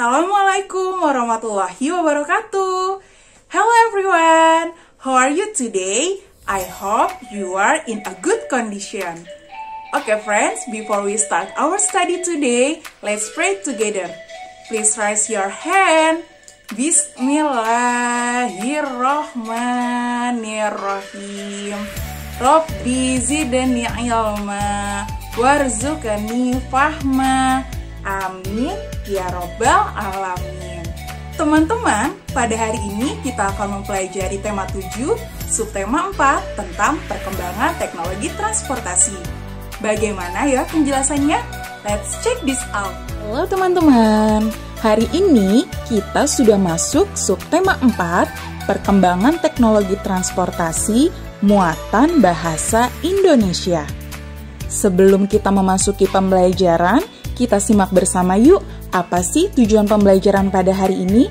Assalamualaikum warahmatullahi wabarakatuh. Hello everyone, how are you today? I hope you are in a good condition. Okay friends, before we start our study today, let's pray together. Please raise your hand. Bismillahirrahmanirrahim. Rabbi zidni ilma warzuqani fahma. Amin ya robbal alamin. Teman-teman, pada hari ini kita akan mempelajari tema 7, subtema 4 tentang perkembangan teknologi transportasi. Bagaimana ya penjelasannya? Let's check this out. Halo teman-teman, hari ini kita sudah masuk subtema 4, perkembangan teknologi transportasi muatan bahasa Indonesia. Sebelum kita memasuki pembelajaran, kita simak bersama yuk, apa sih tujuan pembelajaran pada hari ini?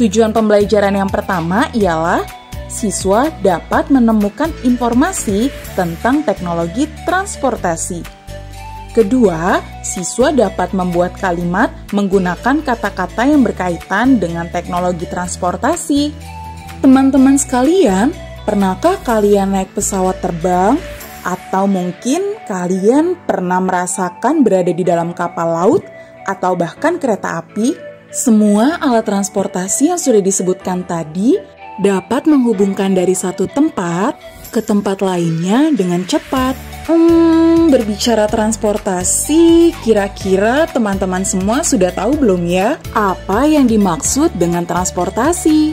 Tujuan pembelajaran yang pertama ialah siswa dapat menemukan informasi tentang teknologi transportasi. Kedua, siswa dapat membuat kalimat menggunakan kata-kata yang berkaitan dengan teknologi transportasi. Teman-teman sekalian, pernahkah kalian naik pesawat terbang atau mungkin kalian pernah merasakan berada di dalam kapal laut atau bahkan kereta api? Semua alat transportasi yang sudah disebutkan tadi dapat menghubungkan dari satu tempat ke tempat lainnya dengan cepat. Hmm, berbicara transportasi, kira-kira teman-teman semua sudah tahu belum ya apa yang dimaksud dengan transportasi?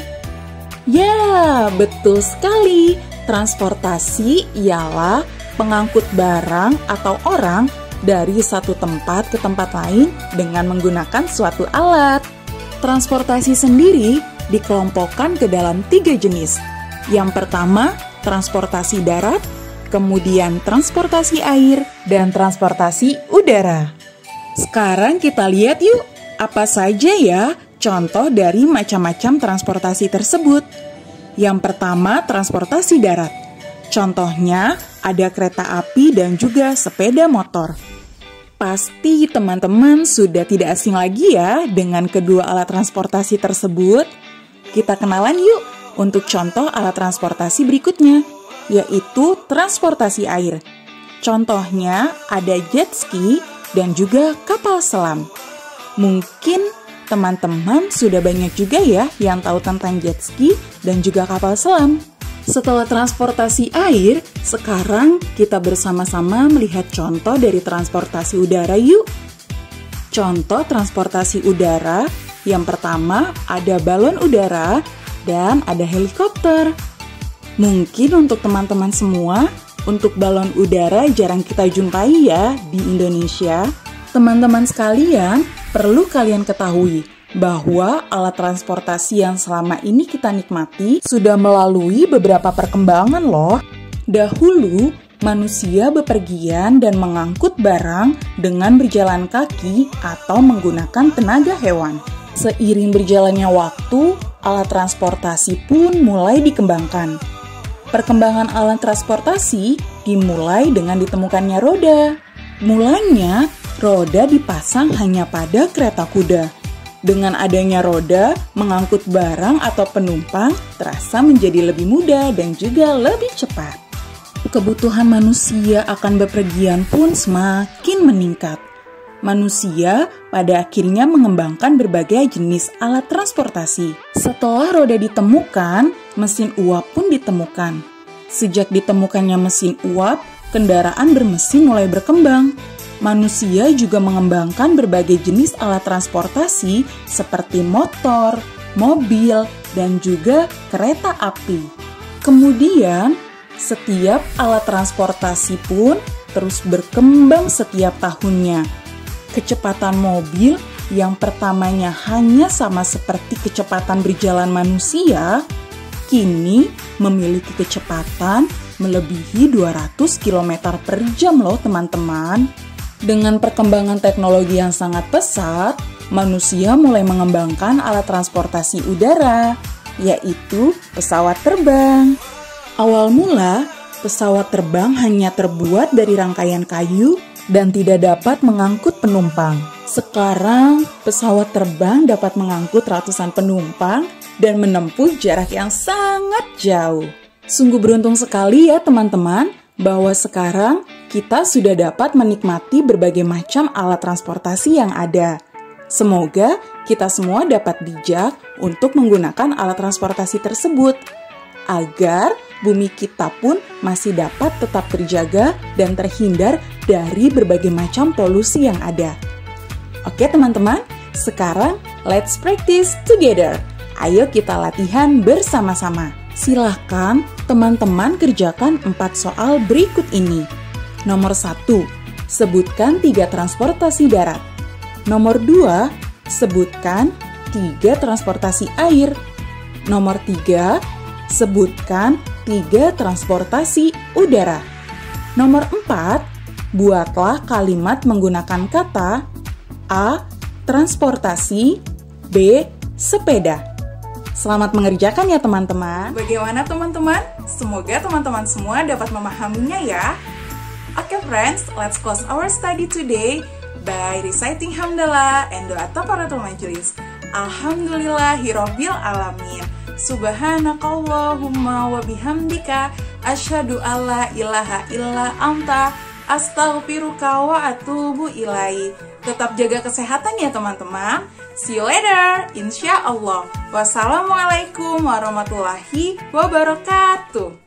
Ya, betul sekali. Transportasi ialah pengangkut barang atau orang dari satu tempat ke tempat lain dengan menggunakan suatu alat. Transportasi sendiri dikelompokkan ke dalam tiga jenis. Yang pertama, transportasi darat, kemudian transportasi air, dan transportasi udara. Sekarang kita lihat yuk, apa saja ya contoh dari macam-macam transportasi tersebut. Yang pertama, transportasi darat. Contohnya, ada kereta api dan juga sepeda motor. Pasti teman-teman sudah tidak asing lagi ya dengan kedua alat transportasi tersebut. Kita kenalan yuk untuk contoh alat transportasi berikutnya, yaitu transportasi air. Contohnya ada jet ski dan juga kapal selam. Mungkin teman-teman sudah banyak juga ya yang tahu tentang jet ski dan juga kapal selam. Setelah transportasi air, sekarang kita bersama-sama melihat contoh dari transportasi udara yuk. Contoh transportasi udara, yang pertama ada balon udara dan ada helikopter. Mungkin untuk teman-teman semua, untuk balon udara jarang kita jumpai ya di Indonesia. Teman-teman sekalian, perlu kalian ketahui bahwa alat transportasi yang selama ini kita nikmati sudah melalui beberapa perkembangan loh. Dahulu, manusia bepergian dan mengangkut barang dengan berjalan kaki atau menggunakan tenaga hewan. Seiring berjalannya waktu, alat transportasi pun mulai dikembangkan. Perkembangan alat transportasi dimulai dengan ditemukannya roda. Mulanya, roda dipasang hanya pada kereta kuda dengan adanya roda, mengangkut barang atau penumpang terasa menjadi lebih mudah dan juga lebih cepat. Kebutuhan manusia akan bepergian pun semakin meningkat. Manusia pada akhirnya mengembangkan berbagai jenis alat transportasi. Setelah roda ditemukan, mesin uap pun ditemukan. Sejak ditemukannya mesin uap, kendaraan bermesin mulai berkembang manusia juga mengembangkan berbagai jenis alat transportasi seperti motor, mobil, dan juga kereta api. Kemudian, setiap alat transportasi pun terus berkembang setiap tahunnya. Kecepatan mobil yang pertamanya hanya sama seperti kecepatan berjalan manusia, kini memiliki kecepatan melebihi 200 km per jam loh teman-teman. Dengan perkembangan teknologi yang sangat pesat, manusia mulai mengembangkan alat transportasi udara, yaitu pesawat terbang. Awal mula, pesawat terbang hanya terbuat dari rangkaian kayu dan tidak dapat mengangkut penumpang. Sekarang, pesawat terbang dapat mengangkut ratusan penumpang dan menempuh jarak yang sangat jauh. Sungguh beruntung sekali ya teman-teman bahwa sekarang kita sudah dapat menikmati berbagai macam alat transportasi yang ada. Semoga kita semua dapat bijak untuk menggunakan alat transportasi tersebut agar bumi kita pun masih dapat tetap terjaga dan terhindar dari berbagai macam polusi yang ada. Oke teman-teman, sekarang let's practice together. Ayo kita latihan bersama-sama. Silahkan teman-teman kerjakan empat soal berikut ini. Nomor satu, sebutkan tiga transportasi darat. Nomor 2, sebutkan tiga transportasi air. Nomor 3, sebutkan tiga transportasi udara. Nomor 4, buatlah kalimat menggunakan kata A. Transportasi B. Sepeda Selamat mengerjakan ya teman-teman Bagaimana teman-teman? Semoga teman-teman semua dapat memahaminya ya Oke okay, friends, let's close our study today by reciting hamdalah and doa taparatul majelis. Alhamdulillahirabbil alamin. Subhanakallahumma wa bihamdika asyhadu alla ilaha illa anta astaghfiruka wa atubu ilai. Tetap jaga kesehatan ya teman-teman. See you later, insya Allah. Wassalamualaikum warahmatullahi wabarakatuh.